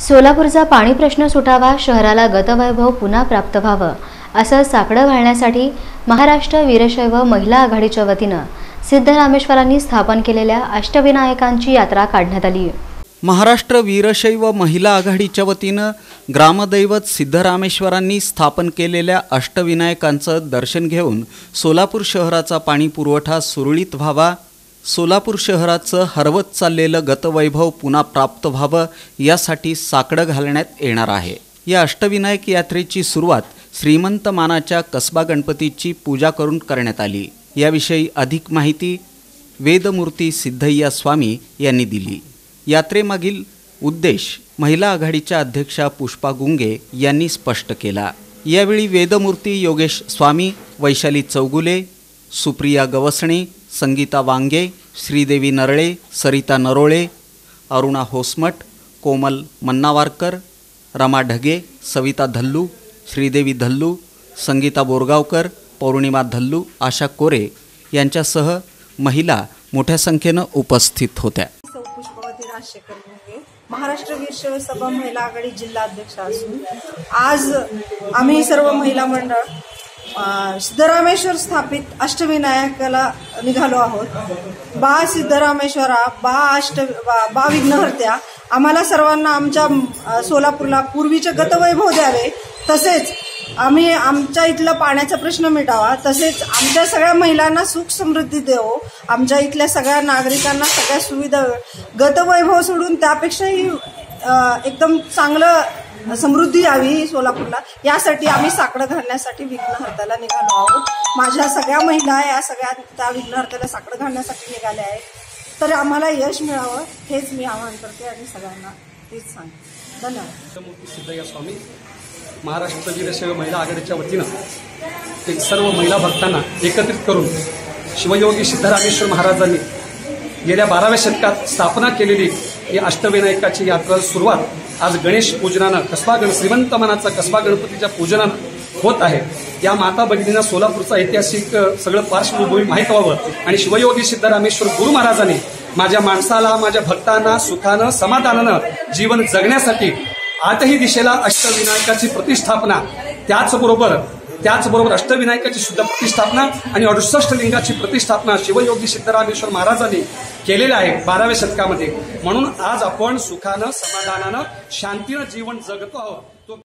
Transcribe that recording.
सोलापूरचा पाणी प्रश्न सुटावा शहराला गतवैभव पुन्हा प्राप्त व्हावं असं साकडं घालण्यासाठी महाराष्ट्र वीरशैव महिला आघाडीच्या वतीनं सिद्धरामेश्वरांनी स्थापन केलेल्या अष्टविनायकांची यात्रा काढण्यात आली. महाराष्ट्र वीरशैव महिला आघाडीच्या वतीनं ग्रामदैवत सिद्धरामेश्वरांनी स्थापन केलेल्या अष्टविनायकांचं दर्शन घेऊन सोलापूर शहराचा पाणी पुरवठा सुरळीत व्हावा सोलापूर शहराचं हरवत चाललेलं गतवैभव पुन्हा प्राप्त व्हावं यासाठी साकडं घालण्यात येणार आहे. या अष्टविनायक यात्रेची सुरुवात श्रीमंत मानाच्या कसबा गणपतीची पूजा करून करण्यात आली. याविषयी अधिक माहिती वेदमूर्ती सिद्धय्या स्वामी यांनी दिली. यात्रेमागील उद्देश महिला आघाडीच्या अध्यक्षा पुष्पा गुंगे यांनी स्पष्ट केला. यावेळी वेदमूर्ती योगेश स्वामी वैशाली चौगुले सुप्रिया गवसणे संगीता वांगे श्रीदेवी नरळे सरिता नरोळे अरुणा होसमट कोमल मन्नावारकर रमा ढगे सविता धल्लू श्रीदेवी धल्लू संगीता बोरगावकर पौर्णिमा धल्लू आशा कोरे यांच्यासह महिला मोठ्या संख्येनं उपस्थित होत्या. महाराष्ट्र वीरशैव सभा महिला आघाडी जिल्हा अध्यक्ष असून आज आम्ही सर्व महिला मंडळ सिद्धरामेश्वर स्थापित अष्टविनायकाला निघालो आहोत. बा सिद्धरामेश्वरा बा अष्ट बा बा विघ्नहर्त्या आम्हाला सर्वांना आमच्या सोलापूरला पूर्वीचे गतवैभव द्यावे. तसेच आम्ही आमच्या इथला पाण्याचा प्रश्न मिटावा. तसेच आमच्या सगळ्या महिलांना सुख समृद्धी देवो. आमच्या इथल्या सगळ्या नागरिकांना सगळ्या सुविधा गतवैभव सोडून त्यापेक्षाही एकदम चांगलं समृद्धी यावी सोलापूरला. यासाठी आम्ही साकडं घालण्यासाठी विघ्नहर्त्याला निघालो आहोत. माझ्या सगळ्या महिला या सगळ्या त्या विघ्नहर्त्याला साकडं घालण्यासाठी निघाल्या आहेत. तर आम्हाला यश मिळावं हेच मी आवाहन करते आणि सगळ्यांना तेच सांगते. धन्यवाद. सिद्धय्या स्वामी महाराष्ट्र वीरशैव महिला आघाडीच्या वतीनं ते सर्व महिला भक्तांना एकत्रित करून शिवयोगी सिद्धरामेश्वर महाराजांनी गेल्या बाराव्या शतकात स्थापना केलेली ही अष्टविनायकाची यात्रा सुरुवात आज गणेश पूजनानं कसबा गण श्रीमंत मनाचा कसबा गणपतीच्या पूजनानं होत आहे. या माता भगिनींना सोलापूरचा ऐतिहासिक सगळं पार्श्वभूमी माहीत व्हावं. आणि शिवयोगी सिद्धरामेश्वर गुरु महाराजांनी माझ्या माणसाला माझ्या भक्तांना सुखानं समाधानानं जीवन जगण्यासाठी आठही दिशेला अष्टविनायकाची प्रतिष्ठापना त्याचबरोबर त्याचबरोबर अष्टविनायकाची सुद्धा प्रतिष्ठापना आणि अडुसष्ट लिंगाची प्रतिष्ठापना शिवयोगी सिद्धरामेश्वर महाराजांनी केलेल्या आहे बाराव्या शतकामध्ये. म्हणून आज आपण सुखानं समाधानानं शांतीनं जीवन जगतो आहोत.